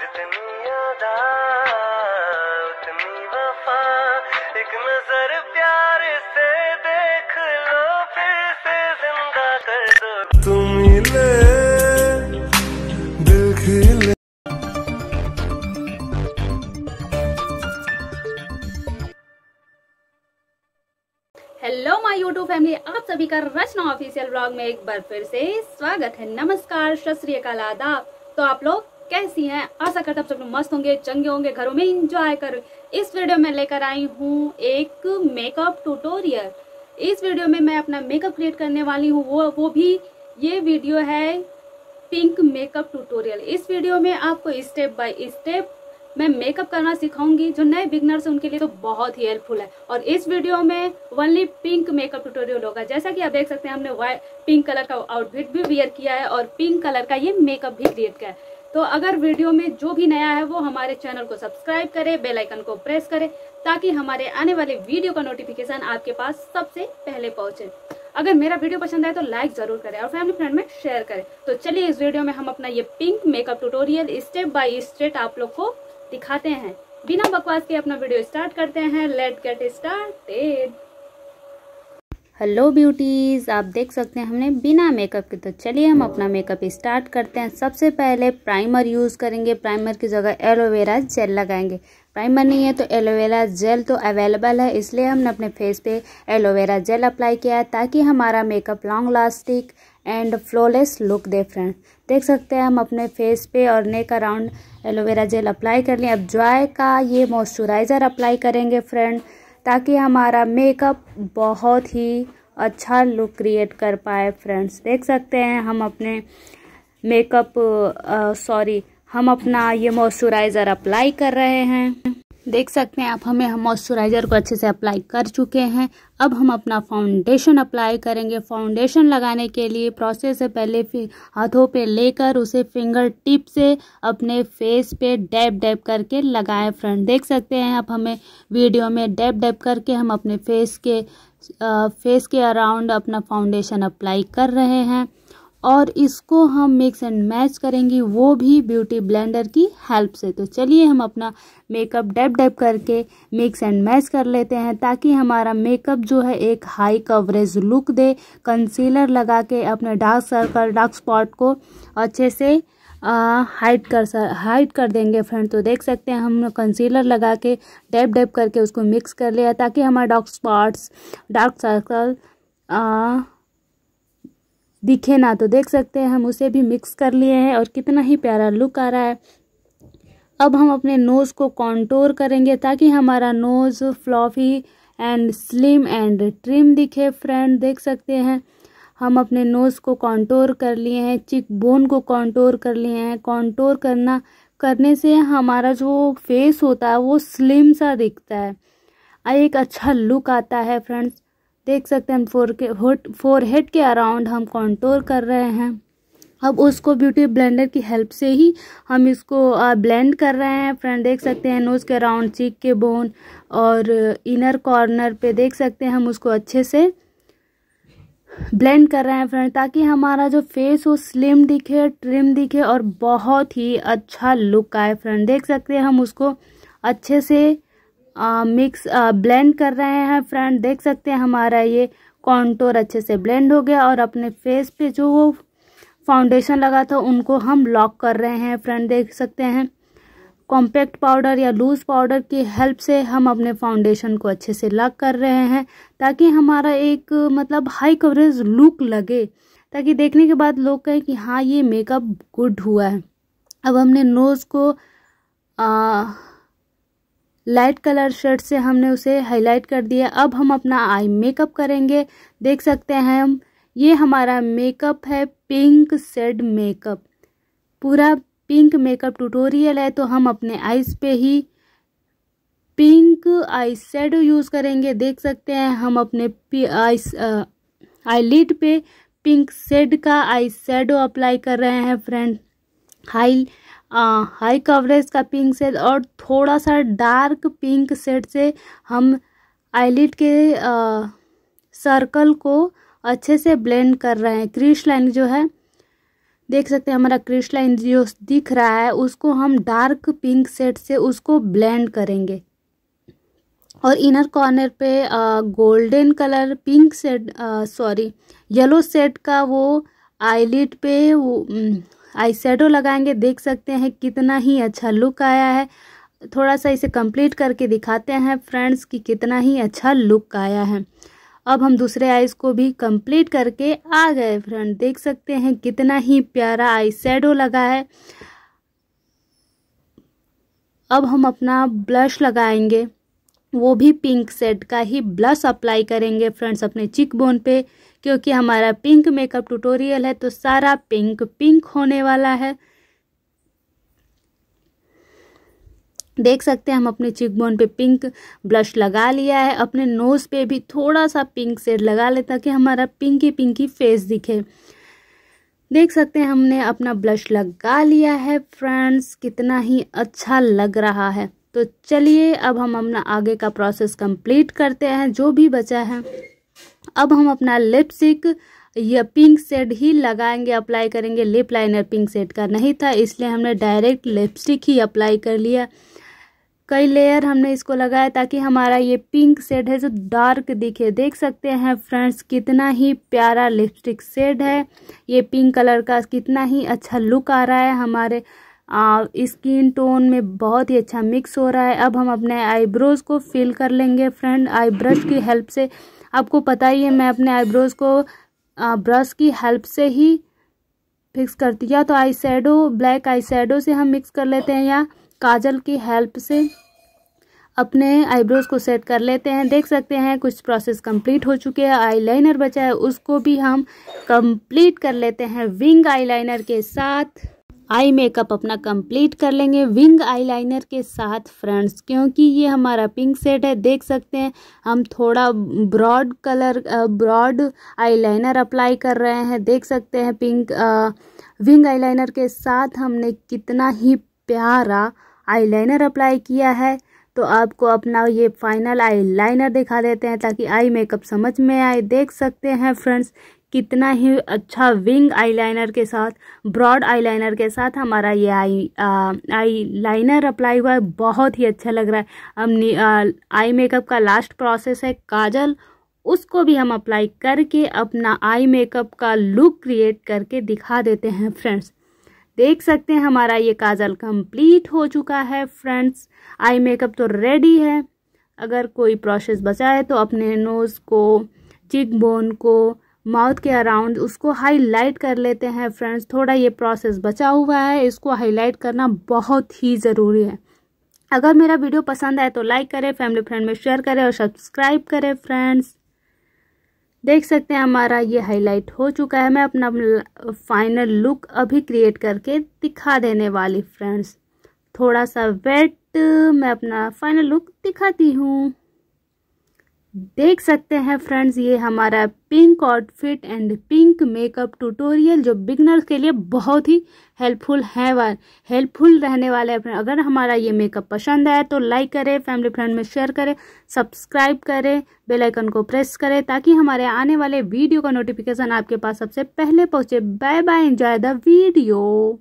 जितनी यादा उतनी वफा। एक नज़र प्यार से देख लो फिर से ज़िंदा कर दो। तुम मिले दिल खिले हेलो माय यूट्यूब फैमिली आप सभी का रचना ऑफिशियल ब्लॉग में एक बार फिर से स्वागत है। नमस्कार सत श्री आदाब। तो आप लोग कैसी हैं? आशा करता हूँ सब लोग मस्त होंगे, चंगे होंगे, घरों में इंजॉय कर। इस वीडियो में लेकर आई हूँ एक मेकअप ट्यूटोरियल इस वीडियो में मैं अपना मेकअप क्रिएट करने वाली हूँ। वो वो भी ये वीडियो है पिंक मेकअप ट्यूटोरियल इस वीडियो में आपको स्टेप बाय स्टेप मैं मेकअप करना सिखाऊँगी, जो नए बिगनर्स उनके लिए तो बहुत ही हेल्पफुल है। और इस वीडियो में ओनली पिंक मेकअप ट्यूटोरियल होगा। जैसा कि आप देख सकते हैं, हमने पिंक कलर का आउटफिट भी वियर किया है और पिंक कलर का ये मेकअप भी क्रिएट किया है। तो अगर वीडियो में जो भी नया है वो हमारे चैनल को सब्सक्राइब करे, बेल आइकन को प्रेस करे, ताकि हमारे आने वाले वीडियो का नोटिफिकेशन आपके पास सबसे पहले पहुँचे। अगर मेरा वीडियो पसंद आए तो लाइक ज़रूर करें और फैमिली फ्रेंड में शेयर करें। तो चलिए इस वीडियो में हम अपना ये pink makeup tutorial step by step आप लोग को दिखाते हैं। बिना बकवास के अपना वीडियो स्टार्ट करते हैं। Let get started hello beauties आप देख सकते हैं हमने बिना मेकअप के तो चलिए हम अपना मेकअप स्टार्ट करते हैं। सबसे पहले प्राइमर यूज़ करेंगे। प्राइमर की जगह एलोवेरा जेल लगाएँगे। प्राइमर नहीं है तो एलोवेरा जेल तो अवेलेबल है, इसलिए हमने अपने फेस पे एलोवेरा जेल अप्लाई किया है ताकि हमारा makeup long lasting and flawless look they friend देख सकते हैं हम अपने फेस पे और neck around aloe vera gel apply कर लें अब जॉय का ये मॉइस्चराइज़र अप्लाई करेंगे फ्रेंड ताकि हमारा मेकअप बहुत ही अच्छा लुक क्रिएट कर पाए फ्रेंड्स देख सकते हैं, हम अपने मेकअप सॉरी हम अपना ये मॉइस्चराइज़र अप्लाई कर रहे हैं। देख सकते हैं आप हमें हम मॉइस्चराइज़र को अच्छे से अप्लाई कर चुके हैं। अब हम अपना फाउंडेशन अप्लाई करेंगे। फाउंडेशन लगाने के लिए प्रोसेस से पहले हाथों पे लेकर उसे फिंगर टिप से अपने फेस पे डैब डैब करके लगाएँ फ्रेंड देख सकते हैं आप हमें वीडियो में डैब डैब करके हम अपने फेस के आ, फेस के अराउंड अपना फाउंडेशन अप्लाई कर रहे हैं। और इसको हम मिक्स एंड मैच करेंगे, वो भी ब्यूटी ब्लेंडर की हेल्प से। तो चलिए हम अपना मेकअप डैप डैप करके मिक्स एंड मैच कर लेते हैं, ताकि हमारा मेकअप जो है एक हाई कवरेज लुक दे कंसीलर लगा के अपने डार्क सर्कल डार्क स्पॉट को अच्छे से हाइड कर हाइड कर देंगे फ्रेंड तो देख सकते हैं हम कंसीलर लगा के डैप डैप करके उसको मिक्स कर लिया, ताकि हमारा डार्क स्पॉट्स डार्क सर्कल दिखे ना तो देख सकते हैं हम उसे भी मिक्स कर लिए हैं और कितना ही प्यारा लुक आ रहा है। अब हम अपने नोज़ को कॉन्टोर करेंगे ताकि हमारा nose fluffy and slim and trim दिखे। फ्रेंड देख सकते हैं हम अपने नोज़ को कॉन्टोर कर लिए हैं चिक बोन को कॉन्टोर कर लिए हैं। कॉन्टोर करना, करने से हमारा जो फेस होता है वो स्लिम सा दिखता है। एक अच्छा लुक आता है फ्रेंड्स देख सकते हैं फोर के फोर हेड के अराउंड हम कॉन्टोर कर रहे हैं। अब उसको ब्यूटी ब्लेंडर की हेल्प से ही हम इसको ब्लेंड कर रहे हैं। फ्रेंड देख सकते हैं नोज़ के अराउंड चीक के बोन और इनर कॉर्नर पे देख सकते हैं हम उसको अच्छे से ब्लेंड कर रहे हैं। फ्रेंड ताकि हमारा जो फेस हो स्लिम दिखे ट्रिम दिखे और बहुत ही अच्छा लुक आए। फ्रेंड देख सकते हैं हम उसको अच्छे से मिक्स ब्लेंड कर रहे हैं फ्रेंड देख सकते हैं हमारा ये कॉन्टोर अच्छे से ब्लेंड हो गया और अपने फेस पे जो फाउंडेशन लगा था उनको हम लॉक कर रहे हैं फ्रेंड देख सकते हैं। कॉम्पैक्ट पाउडर या लूज पाउडर की हेल्प से हम अपने फाउंडेशन को अच्छे से लॉक कर रहे हैं ताकि हमारा एक मतलब हाई कवरेज लुक लगे ताकि देखने के बाद लोग कहें कि हाँ ये मेकअप गुड हुआ है। अब हमने नोज़ को आ, लाइट कलर शर्ट से हमने उसे हाईलाइट कर दिया। अब हम अपना आई मेकअप करेंगे। देख सकते हैं हम, ये हमारा मेकअप है, पिंक सेड मेकअप। पूरा पिंक मेकअप ट्यूटोरियल है तो हम अपने आईज पे ही पिंक आई शेडो यूज़ करेंगे। देख सकते हैं हम अपने आई आई लिड पे पिंक शेड का आई शेडो अप्लाई कर रहे हैं, फ्रेंड। हाई हाई कवरेज का पिंक सेड और थोड़ा सा डार्क पिंक सेड से हम आईलिट के सर्कल को अच्छे से ब्लेंड कर रहे हैं। क्रिश लाइन जो है, देख सकते हैं हमारा क्रिश लाइन जो दिख रहा है, उसको हम डार्क पिंक सेट से उसको ब्लेंड करेंगे। और इनर कॉर्नर पे golden colour pink shade sorry yellow shade का वो आईलिट पे वो आई लगाएँगे, देख सकते हैं कितना ही अच्छा लुक आया है। थोड़ा सा इसे कंप्लीट करके दिखाते हैं फ्रेंड्स कि कितना ही अच्छा लुक आया है। अब हम दूसरे आइज़ को भी कंप्लीट करके आ गए फ्रेंड देख सकते हैं कितना ही प्यारा आई लगा है। अब हम अपना ब्लश लगाएँगे। वो भी पिंक सेट का ही ब्लश अप्लाई करेंगे फ्रेंड्स अपने चिक बोन पे, क्योंकि हमारा पिंक मेकअप ट्यूटोरियल है तो सारा पिंक पिंक होने वाला है। देख सकते हैं, हम अपने चिक बोन पे पिंक ब्लश लगा लिया है, अपने नोज़ पे भी थोड़ा सा पिंक सेड लगा ले, ताकि हमारा पिंकी पिंकी फेस दिखे। देख सकते हैं, हमने अपना ब्लश लगा लिया है फ्रेंड्स कितना ही अच्छा लग रहा है। तो चलिए, अब हम अपना आगे का प्रोसेस कंप्लीट करते हैं, जो भी बचा है। अब हम अपना लिपस्टिक या पिंक सेड ही लगाएँगे अप्लाई करेंगे। लिप लाइनर पिंक सेड का नहीं था, इसलिए हमने डायरेक्ट लिपस्टिक ही अप्लाई कर लिया। कई लेयर हमने इसको लगाया ताकि हमारा ये पिंक सेड है, जो डार्क दिखे। देख सकते हैं फ्रेंड्स कितना ही प्यारा लिपस्टिक सेड है। ये पिंक कलर का कितना ही अच्छा लुक आ रहा है हमारे स्किन टोन में बहुत ही अच्छा मिक्स हो रहा है। अब हम अपने आईब्रोज़ को फिल कर लेंगे फ्रेंड आई ब्रश की हेल्प से। आपको पता ही है, मैं अपने आईब्रोज़ को ब्रश की हेल्प से ही फिक्स करती या तो eye shadow black eye shadow से हम मिक्स कर लेते हैं, या काजल की हेल्प से अपने आईब्रोज को सेट कर लेते हैं। देख सकते हैं, कुछ प्रोसेस कंप्लीट हो चुके हैं। आईलाइनर बचा है, उसको भी हम कंप्लीट कर लेते हैं। विंग आईलाइनर के साथ। आई मेकअप अपना कंप्लीट कर लेंगे। विंग आईलाइनर के साथ फ्रेंड्स क्योंकि ये हमारा पिंक सेट है देख सकते हैं। हम थोड़ा broad colour broad eyeliner apply कर रहे हैं देख सकते हैं पिंक आ, विंग आईलाइनर के साथ हमने कितना ही प्यारा आईलाइनर अप्लाई किया है। तो आपको अपना ये फाइनल आई लाइनर दिखा देते हैं ताकि आई मेकअप समझ में आए। देख सकते हैं फ्रेंड्स कितना ही अच्छा विंग आईलाइनर के साथ ब्रॉड आईलाइनर के साथ हमारा ये आई आई लाइनर अप्लाई हुआ है। बहुत ही अच्छा लग रहा है। हम आई मेकअप का लास्ट प्रोसेस है, काजल। उसको भी हम अप्लाई करके अपना आई मेकअप का लुक क्रिएट करके दिखा देते हैं फ्रेंड्स देख सकते हैं हमारा ये काजल कंप्लीट हो चुका है फ्रेंड्स आई मेकअप तो रेडी है। अगर कोई प्रोसेस बचा है तो अपने नोज़ को चिक बोन को माउथ के अराउंड उसको हाईलाइट कर लेते हैं फ्रेंड्स थोड़ा ये प्रोसेस बचा हुआ है, इसको हाईलाइट करना बहुत ही ज़रूरी है. अगर मेरा वीडियो पसंद आए तो लाइक करें फैमिली फ्रेंड में शेयर करें और सब्सक्राइब करें फ्रेंड्स देख सकते हैं हमारा ये हाईलाइट हो चुका है. मैं अपना फाइनल लुक अभी क्रिएट करके दिखा देने वाली फ्रेंड्स थोड़ा सा वेट मैं अपना फाइनल लुक दिखाती हूँ. देख सकते हैं फ्रेंड्स ये हमारा pink outfit and pink makeup tutorial जो बिगनर्स के लिए बहुत ही हेल्पफुल है हेल्पफुल रहने वाले हैं अगर हमारा ये मेकअप पसंद आए तो लाइक करें फैमिली फ्रेंड में शेयर करें सब्सक्राइब करें बेल आइकन को प्रेस करें ताकि हमारे आने वाले वीडियो का नोटिफिकेशन आपके पास सबसे पहले पहुँचे। Bye bye enjoy the video